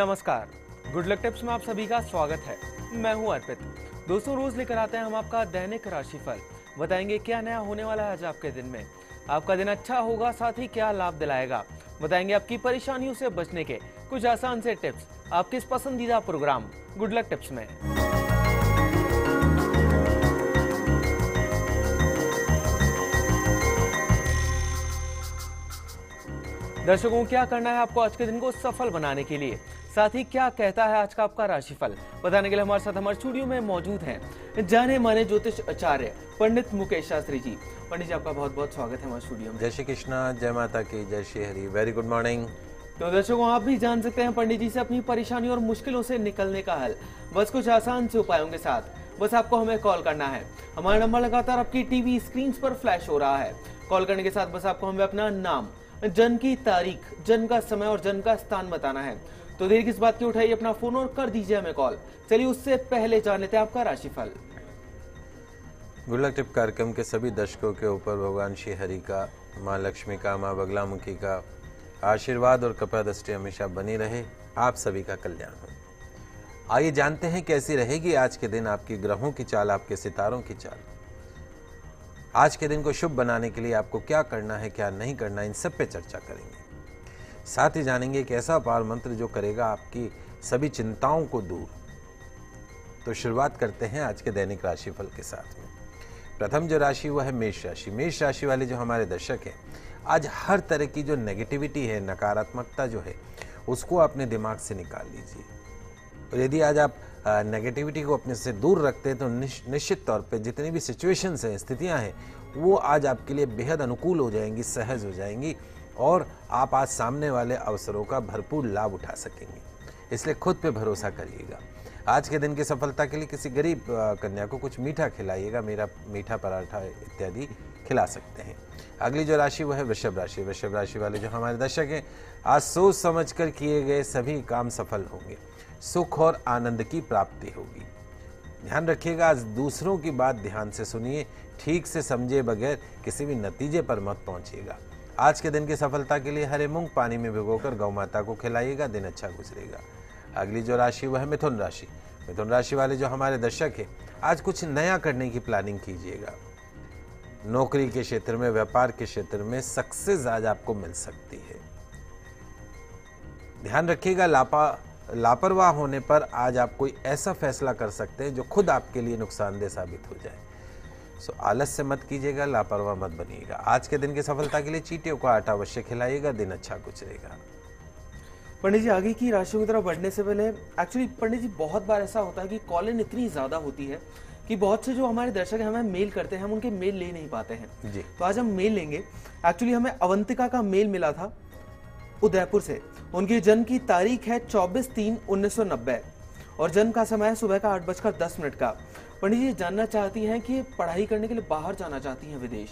नमस्कार। Good luck tips में आप सभी का स्वागत है। मैं हूँ अर्पित। दोस्तों, रोज लेकर आते हैं हम आपका दैनिक राशिफल। बताएँगे क्या नया होने वाला है आज आपके दिन में। आपका दिन अच्छा होगा, साथ ही क्या लाभ दिलाएगा। बताएँगे आपकी परेशानियों से बचने के कुछ आसान से टिप्स आपके इस पसंदीदा प्रोग्राम गुड लक टिप्स में। दर्शकों, क्या करना है आपको आज के दिन को सफल बनाने के लिए? साथ ही क्या कहता है आज का आपका राशिफल? बताने के लिए हमारे साथ हमारे स्टूडियो में मौजूद हैं। जाने माने ज्योतिष आचार्य पंडित मुकेश शास्त्री जी। पंडित जी आपका बहुत बहुत स्वागत है हमारे स्टूडियो में। जय श्री कृष्णा जय माता की जय Shri Hari. Very good morning तो दर्शकों आप भी जान सकते हैं पंडित जी से अपनी परेशानियों और मुश्किलों से निकलने का हल। बस कुछ आसान से उपायों के साथ। बस आपको हमें कॉल करना है। हमारा नंबर लगातार आपकी टीवी स्क्रीन पर फ्लैश हो रहा है। कॉल करने के साथ बस आपको हमें अपना नाम जन्म की तारीख जन्म का समय और जन्म का स्थान बताना है। तो देर किस बात की उठाइए अपना फ़ोन और कर दीजिए हमें कॉल। चलिए उससे पहले जान लेते हैं आपका राशिफल। गुड लक टिप कार्यक्रम के सभी दर्शकों के ऊपर भगवान श्री हरि का, माँ लक्ष्मी का, माँ बगलामुखी का आशीर्वाद और कृपा दृष्टि हमेशा बनी रहे। आप सभी का कल्याण हो। आइए जानते हैं कैसी रहेगी आज के दिन आपकी ग्रहों की चाल, आपके सितारों की चाल। आज के दिन को शुभ बनाने के लिए आपको क्या करना है, क्या नहीं करना इन सब पे चर्चा करेंगे। साथ ही जानेंगे एक ऐसा पार मंत्र जो करेगा आपकी सभी चिंताओं को दूर। तो शुरुआत करते हैं आज के दैनिक राशिफल के साथ में। प्रथम जो राशि वो है मेष राशि। मेष राशि वाले जो हमारे दर्शक हैं, आज हर तरह की जो नेगेटिविटी है, नकारात्मकता जो है, उसको अपने दिमाग से निकाल लीजिए। और यदि आज आप नेगेटिविटी को अपने से दूर रखते हैं तो निश्चित तौर पे जितनी भी सिचुएशंस हैं, स्थितियाँ हैं, वो आज आपके लिए बेहद अनुकूल हो जाएँगी, सहज हो जाएँगी। और आप आज सामने वाले अवसरों का भरपूर लाभ उठा सकेंगे। इसलिए खुद पे भरोसा करिएगा। आज के दिन की सफलता के लिए किसी गरीब कन्या को कुछ मीठा खिलाइएगा, मेरा मीठा पराठा इत्यादि खिला सकते हैं। अगली जो राशि वो है वृषभ राशि। वृषभ राशि वाले जो हमारे दर्शक हैं, आज सोच समझ कर किए गए सभी काम सफल होंगे। सुख और आनंद की प्राप्ति होगी। ध्यान रखिएगा, आज दूसरों की बात ध्यान से सुनिए, ठीक से समझे बगैर किसी भी नतीजे पर मत पहुंचिएगा। आज के दिन की सफलता के लिए हरे मूंग पानी में भिगोकर गौ माता को खिलाइएगा, दिन अच्छा गुजरेगा। अगली जो राशि, वह है मिथुन राशि। मिथुन राशि वाले जो हमारे दर्शक हैं, आज कुछ नया करने की प्लानिंग कीजिएगा। नौकरी के क्षेत्र में, व्यापार के क्षेत्र में सक्सेस आज आपको मिल सकती है। ध्यान रखिएगा, लापा, लापरवाह होने पर आज आप कोई ऐसा फैसला कर सकते हैं जो खुद आपके लिए नुकसानदेह साबित हो जाए। सो आलस से मत कीजिएगा लापरवाह मत बनिएगा। आज के दिन की सफलता के लिए चीटियों का आटा अवश्य खिलाइएगा दिन अच्छा गुजरेगा। पंडित जी आगे की राशियों की तरफ़ बढ़ने से पहले एक्चुअली पंडित जी बहुत बार ऐसा होता है कि कॉलिंग इतनी ज़्यादा होती है कि बहुत से जो हमारे दर्शक हैं हमें मेल करते हैं हम उनके मेल ले नहीं पाते हैं। जी। तो आज हम मेल लेंगे। एक्चुअली हमें अवंतिका का मेल मिला था उदयपुर से। उनकी जन्म की तारीख है चौबीस तीन उन्नीस सौ नब्बे और जन्म का समय है सुबह का आठ बजकर दस मिनट का। पंडित जी जानना चाहती हैं कि पढ़ाई करने के लिए बाहर जाना चाहती हैं विदेश।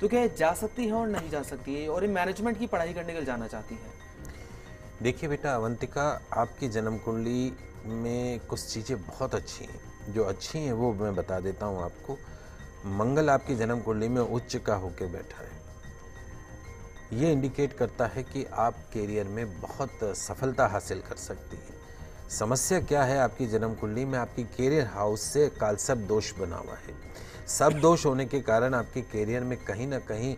तो क्या जा सकती हैं और नहीं जा सकती? है और मैनेजमेंट की पढ़ाई करने के लिए जाना चाहती हैं? देखिए बेटा, अवंतिका, आपकी जन्म कुंडली में कुछ चीज़ें बहुत अच्छी हैं। जो अच्छी हैं वो मैं बता देता हूँ आपको। मंगल आपकी जन्म कुंडली में उच्च का होकर बैठा है। ये इंडिकेट करता है कि आप करियर में बहुत सफलता हासिल कर सकती हैं। समस्या क्या है आपकी जन्म कुंडली में? आपकी कैरियर हाउस से कालसब दोष बना हुआ है। सब दोष होने के कारण आपके कैरियर में कहीं ना कहीं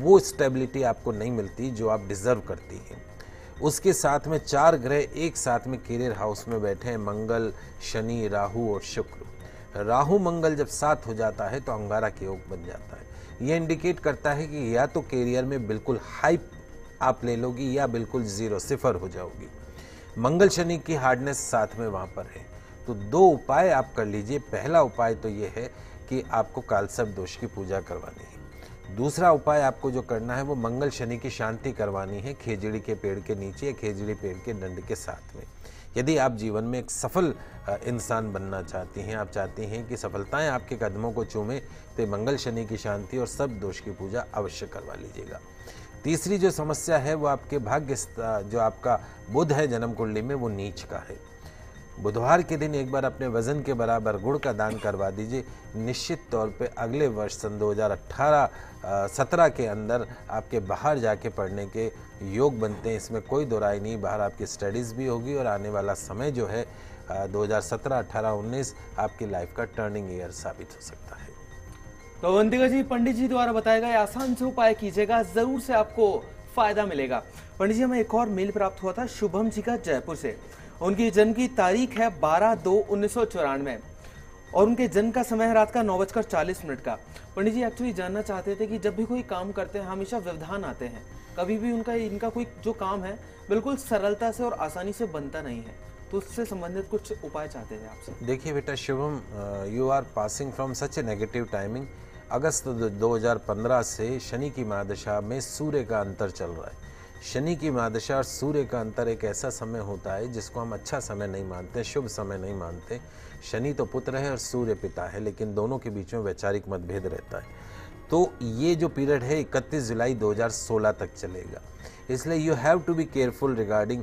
वो स्टेबिलिटी आपको नहीं मिलती जो आप डिजर्व करती हैं। उसके साथ में चार ग्रह एक साथ में कैरियर हाउस में बैठे हैं, मंगल, शनि, राहु और शुक्र। राहु मंगल जब साथ हो जाता है तो अंगारा के योग बन जाता है। ये इंडिकेट करता है कि या तो कैरियर में बिल्कुल हाइप आप ले लोगी या बिल्कुल ज़ीरो सिफर हो जाओगी। मंगल शनि की हार्डनेस साथ में वहाँ पर है। तो दो उपाय आप कर लीजिए। पहला उपाय तो ये है कि आपको कालसप दोष की पूजा करवानी है। दूसरा उपाय आपको जो करना है वो मंगल शनि की शांति करवानी है खेजड़ी के पेड़ के नीचे या खेजड़ी पेड़ के दंड के साथ में। यदि आप जीवन में एक सफल इंसान बनना चाहती हैं, आप चाहती हैं कि सफलताएँ आपके कदमों को चूमें तो मंगल शनि की शांति और सब दोष की पूजा अवश्य करवा लीजिएगा। तीसरी जो समस्या है, वो आपके भाग्य जो आपका बुध है जन्म कुंडली में, वो नीच का है। बुधवार के दिन एक बार अपने वज़न के बराबर गुड़ का दान करवा दीजिए। निश्चित तौर पे अगले वर्ष सन 2018 17 के अंदर आपके बाहर जाके पढ़ने के योग बनते हैं। इसमें कोई दोराय नहीं, बाहर आपकी स्टडीज़ भी होगी और आने वाला समय जो है 2017 18 19 आपकी लाइफ का टर्निंग ईयर साबित हो सकता है। तो अवंतिका जी, पंडित जी द्वारा बताया गया आसान से उपाय कीजिएगा, ज़रूर से आपको फ़ायदा मिलेगा। पंडित जी, हमें एक और मेल प्राप्त हुआ था, शुभम जी का जयपुर से। उनकी जन्म की तारीख है बारह दो उन्नीस और उनके जन्म का समय है रात का नौ बजकर चालीस मिनट का। पंडित जी एक्चुअली जानना चाहते थे कि जब भी कोई काम करते हैं, हमेशा व्यवधान आते हैं। कभी भी उनका, इनका कोई जो काम है, बिल्कुल सरलता से और आसानी से बनता नहीं है। तो उससे संबंधित कुछ उपाय चाहते थे आपसे देखिए बेटा, Shubham you are passing from such a negative timing अगस्त 2015 से शनि की महादशा में सूर्य का अंतर चल रहा है। शनि की महादशा और सूर्य का अंतर एक ऐसा समय होता है जिसको हम अच्छा समय नहीं मानते, शुभ समय नहीं मानते। शनि तो पुत्र है और सूर्य पिता है, लेकिन दोनों के बीच में वैचारिक मतभेद रहता है। तो ये जो पीरियड है 31 जुलाई 2016 तक चलेगा। इसलिए you have to be careful regarding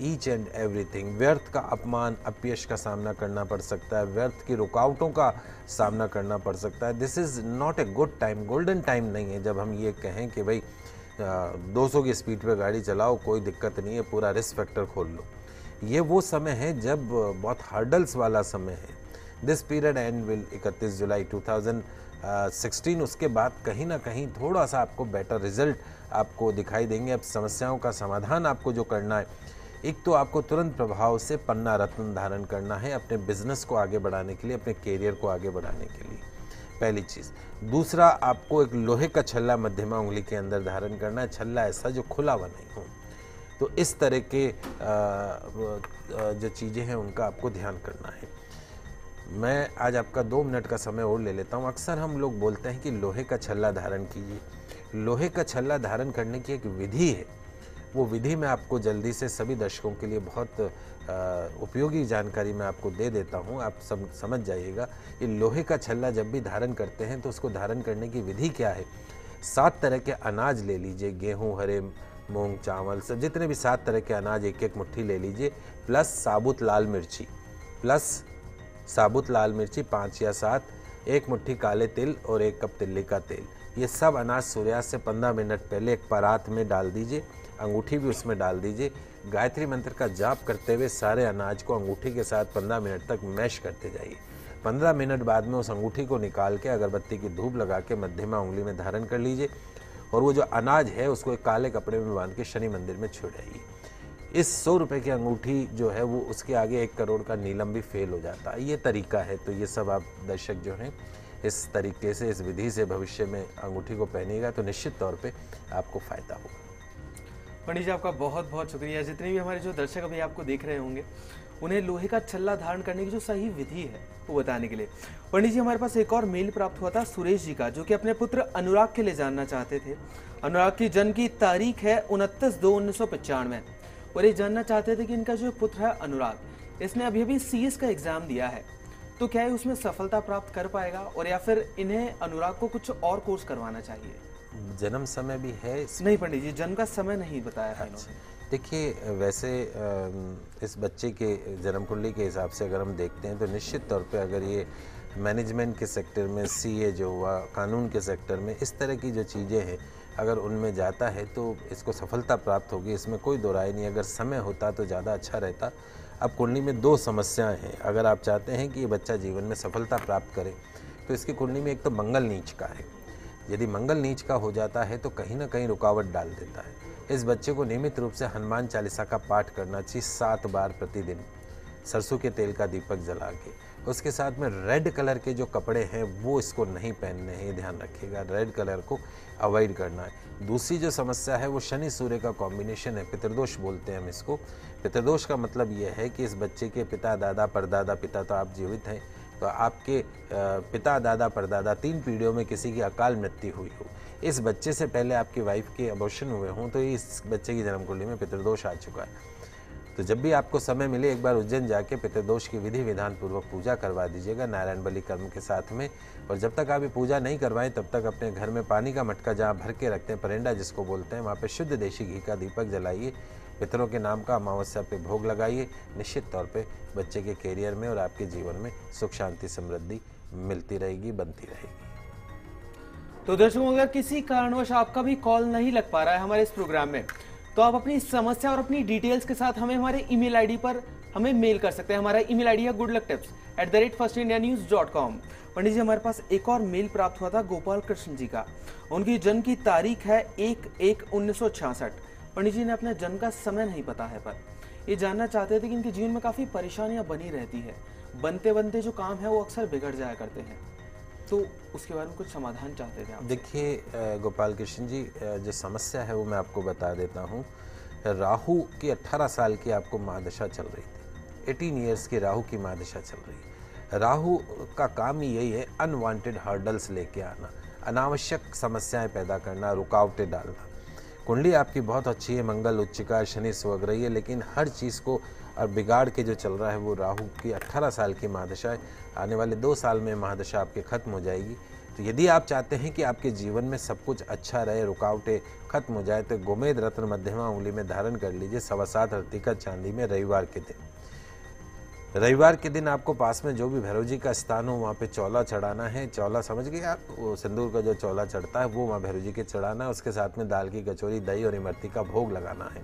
each and everything व्यर्थ का अपमान, अपयश का सामना करना पड़ सकता है। व्यर्थ की रुकावटों का सामना करना पड़ सकता है। This is not a good time golden time नहीं है जब हम ये कहें कि भाई 200 की स्पीड पे गाड़ी चलाओ, कोई दिक्कत नहीं है, पूरा रिस्क फैक्टर खोल लो। ये वो समय है जब बहुत हार्डल्स वाला समय है। दिस पीरियड एंड विल इकतीस जुलाई 2016 उसके बाद कहीं ना कहीं थोड़ा सा आपको बेटर रिज़ल्ट आपको दिखाई देंगे। अब समस्याओं का समाधान आपको जो करना है, एक तो आपको तुरंत प्रभाव से पन्ना रत्न धारण करना है अपने बिज़नेस को आगे बढ़ाने के लिए, अपने कैरियर को आगे बढ़ाने के लिए। पहली चीज़। दूसरा, आपको एक लोहे का छल्ला मध्यमा उंगली के अंदर धारण करना है, छल्ला ऐसा जो खुला हुआ नहीं हो। तो इस तरह के जो चीज़ें हैं, उनका आपको ध्यान करना है। मैं आज आपका दो मिनट का समय और ले लेता हूँ। अक्सर हम लोग बोलते हैं कि लोहे का छल्ला धारण कीजिए। लोहे का छल्ला धारण करने की एक विधि है। वो विधि मैं आपको जल्दी से सभी दर्शकों के लिए बहुत उपयोगी जानकारी मैं आपको दे देता हूँ। आप सब समझ जाइएगा ये लोहे का छल्ला जब भी धारण करते हैं तो उसको धारण करने की विधि क्या है? सात तरह के अनाज ले लीजिए। गेहूँ, हरे, मूंग, चावल, सब जितने भी सात तरह के अनाज एक एक मुट्ठी ले लीजिए। प्लस साबुत लाल मिर्ची। प्लस साबुत लाल मिर्ची पाँच या सात, एक मुट्ठी काले तिल और एक कप तिल्ली का तेल। ये सब अनाज सूर्यास्त से पंद्रह मिनट पहले एक परात में डाल दीजिए, अंगूठी भी उसमें डाल दीजिए। गायत्री मंत्र का जाप करते हुए सारे अनाज को अंगूठी के साथ पंद्रह मिनट तक मैश करते जाइए। पंद्रह मिनट बाद में उस अंगूठी को निकाल के अगरबत्ती की धूप लगा के मध्यमा उंगली में धारण कर लीजिए और वो जो अनाज है उसको एक काले कपड़े में बाँध के शनि मंदिर में छोड़ाइए इस सौ रुपये की अंगूठी जो है वो उसके आगे एक करोड़ का नीलम भी फेल हो जाता है। ये तरीका है तो ये सब आप दर्शक जो हैं, इस तरीके से, इस विधि से भविष्य में अंगूठी को पहनेगा तो निश्चित तौर पे आपको फ़ायदा होगा। पंडित जी, आपका बहुत बहुत शुक्रिया। जितने भी हमारे जो दर्शक अभी आपको देख रहे होंगे, उन्हें लोहे का छल्ला धारण करने की जो सही विधि है, वो बताने के लिए। पंडित जी, हमारे पास एक और मेल प्राप्त हुआ था, सुरेश जी का, जो कि अपने पुत्र अनुराग के लिए जानना चाहते थे। अनुराग की जन्म की तारीख है उनतीस दो उन्नीस सौ पचानवे। और ये जानना चाहते थे कि इनका जो पुत्र है अनुराग इसने अभी अभी सी का एग्ज़ाम दिया है। तो क्या है उसमें सफलता प्राप्त कर पाएगा और या फिर इन्हें अनुराग को कुछ और कोर्स करवाना चाहिए? जन्म समय भी है नहीं पंडित जी जन्म का समय नहीं बताया था अच्छा। देखिए वैसे इस बच्चे के जन्म कुंडली के हिसाब से अगर हम देखते हैं तो निश्चित तौर पे अगर ये मैनेजमेंट के सेक्टर में सीए जो हुआ कानून के सेक्टर में इस तरह की जो चीज़ें हैं अगर उनमें जाता है तो इसको सफलता प्राप्त होगी, इसमें कोई दो राय नहीं। अगर समय होता तो ज़्यादा अच्छा रहता। अब कुंडली में दो समस्याएँ हैं। अगर आप चाहते हैं कि ये बच्चा जीवन में सफलता प्राप्त करे तो इसकी कुंडली में एक तो मंगल नीच का है। यदि मंगल नीच का हो जाता है तो कहीं ना कहीं रुकावट डाल देता है। इस बच्चे को नियमित रूप से हनुमान चालीसा का पाठ करना चाहिए सात बार प्रतिदिन। सरसों के तेल का दीपक जला के। उसके साथ में रेड कलर के जो कपड़े हैं, वो इसको नहीं पहनने हैं ध्यान रखिएगा। रेड कलर को अवॉइड करना है। दूसरी जो समस्या है, वो शनि सूर्य का कॉम्बिनेशन है, पितृदोष बोलते हैं हम इसको। पितृदोष का मतलब ये है कि इस बच्चे के पिता, दादा, परदादा, पिता तो आप जीवित हैं। तो आपके पिता, दादा, परदादा तीन पीढ़ियों में किसी की अकाल मृत्यु हुई हो। इस बच्चे से पहले आपकी वाइफ के अबोशन हुए हों तो इस बच्चे की जन्म कुंडली में पितृदोष आ चुका है। तो जब भी आपको समय मिले, एक बार उज्जैन जाके पितृदोष की विधि विधान पूर्वक पूजा करवा दीजिएगा, नारायण बलि कर्म के साथ में। और जब तक आप ये पूजा नहीं करवाएँ, तब तक अपने घर में पानी का मटका जहाँ भर के रखते हैं परेंडा जिसको बोलते हैं, वहाँ पे शुद्ध देशी घी का दीपक जलाइए। पितरों के नाम का अमावस्या पे भोग लगाइए, निश्चित तौर पे बच्चे के करियर में और आपके जीवन में सुख, शांति, समृद्धि मिलती रहेगी, बनती रहेगी। तो दर्शकों, अगर किसी कारणवश आपका भी कॉल नहीं लग पा रहा है हमारे इस प्रोग्राम में तो आप अपनी समस्या और अपनी डिटेल्स के साथ हमें हमारे ईमेल आईडी पर हमें मेल कर सकते हैं। हमारा ईमेल आईडी है good luck tips at the rate first India news dot com Pandit ji, हमारे पास एक और मेल प्राप्त हुआ था गोपाल कृष्ण जी का। उनकी जन्म की तारीख है एक एक उन्नीस सौ छियासठ। पंडित जी ने अपने जन्म का समय नहीं पता है पर। ये जानना चाहते थे कि इनके जीवन में काफ़ी परेशानियाँ बनी रहती है। बनते बनते जो काम है वो अक्सर बिगड़ जाया करते हैं। तो उसके बारे में कुछ समाधान चाहते थे देखिए गोपाल कृष्ण जी जो समस्या है वो मैं आपको बता देता हूँ। राहु की 18 साल की आपको महादशा चल रही थी। 18 इयर्स की राहु की महादशा चल रही राहु का काम ही यही है अनवांटेड हर्डल्स लेके आना, अनावश्यक समस्याएँ पैदा करना, रुकावटें डालना। कुंडली आपकी बहुत अच्छी है, मंगल, उच्चिका, शनि सुवग रही है, लेकिन हर चीज़ को और बिगाड़ के जो चल रहा है वो राहु की 18 साल की महादशा है। आने वाले दो साल में महादशा आपके खत्म हो जाएगी। तो यदि आप चाहते हैं कि आपके जीवन में सब कुछ अच्छा रहे, रुकावटें खत्म हो जाए तो गोमेद रत्न मध्यमा उंगली में धारण कर लीजिए। सवा सात हर्तिका चांदी में रविवार के दिन। रविवार के दिन आपको पास में जो भी भैरव जी का स्थान हो, वहाँ पे चौला चढ़ाना है। चौला समझ गए आप? वो सिंदूर का जो चौला चढ़ता है, वो वहाँ भैरव जी के चढ़ाना है। उसके साथ में दाल की कचौरी, दही और इमरती का भोग लगाना है।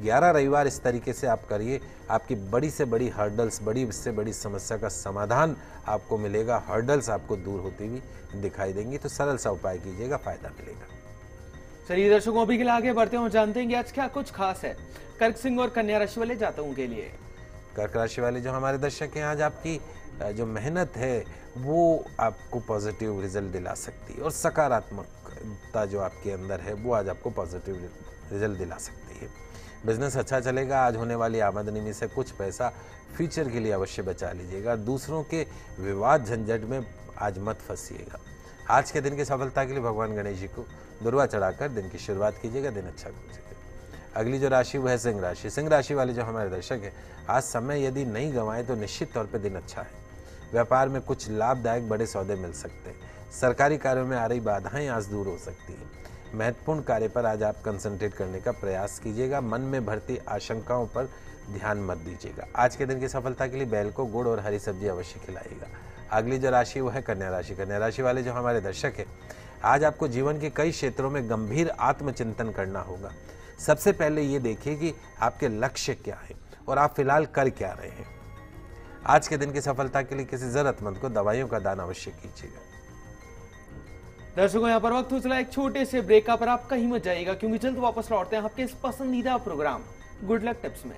ग्यारह रविवार इस तरीके से आप करिए आपकी बड़ी से बड़ी हर्डल्स बड़ी से बड़ी समस्या का समाधान आपको मिलेगा। हर्डल्स आपको दूर होती हुई दिखाई देंगी तो सरल सा उपाय कीजिएगा फ़ायदा मिलेगा। चलिए दर्शकों अभी के लिए आगे बढ़ते हैं जानते हैं कि आज क्या कुछ खास है। कर्क सिंह और कन्या राशि वाले जातकों के लिए। कर्क राशि वाले जो हमारे दर्शक हैं आज आपकी जो मेहनत है वो आपको पॉजिटिव रिज़ल्ट दिला सकती है और सकारात्मकता जो आपके अंदर है, वो आज आपको पॉजिटिव रिज़ल्ट दिला सकती है। बिज़नेस अच्छा चलेगा, आज होने वाली आमदनी में से कुछ पैसा फ्यूचर के लिए अवश्य बचा लीजिएगा। दूसरों के विवाद झंझट में आज मत फंसीएगा। आज के दिन की सफलता के लिए भगवान गणेश जी को दुर्वा चढ़ाकर दिन की शुरुआत कीजिएगा, दिन अच्छा गुजरेगा। अगली जो राशि, वो है सिंह राशि। सिंह राशि वाले जो हमारे दर्शक हैं, आज समय यदि नहीं गंवाएँ तो निश्चित तौर पर दिन अच्छा है। व्यापार में कुछ लाभदायक बड़े सौदे मिल सकते हैं। सरकारी कार्यों में आ रही बाधाएँ आज दूर हो सकती हैं। महत्वपूर्ण कार्य पर आज आप कंसंट्रेट करने का प्रयास कीजिएगा। मन में भरती आशंकाओं पर ध्यान मत दीजिएगा। आज के दिन की सफलता के लिए बैल को गुड़ और हरी सब्ज़ी अवश्य खिलाइएगा। अगली जो राशि, वो है कन्या राशि। कन्या राशि वाले जो हमारे दर्शक हैं, आज आपको जीवन के कई क्षेत्रों में गंभीर आत्मचिंतन करना होगा। सबसे पहले ये देखिए कि आपके लक्ष्य क्या है और आप फ़िलहाल कर क्या रहे हैं। आज के दिन की सफलता के लिए किसी जरूरतमंद को दवाइयों का दान अवश्य कीजिएगा। दर्शकों, यहाँ पर वक्त हो चला एक छोटे से ब्रेक पर आप कहीं मत जाइएगा, क्योंकि जल्द वापस लौटते हैं आपके इस पसंदीदा प्रोग्राम गुड लक टिप्स में।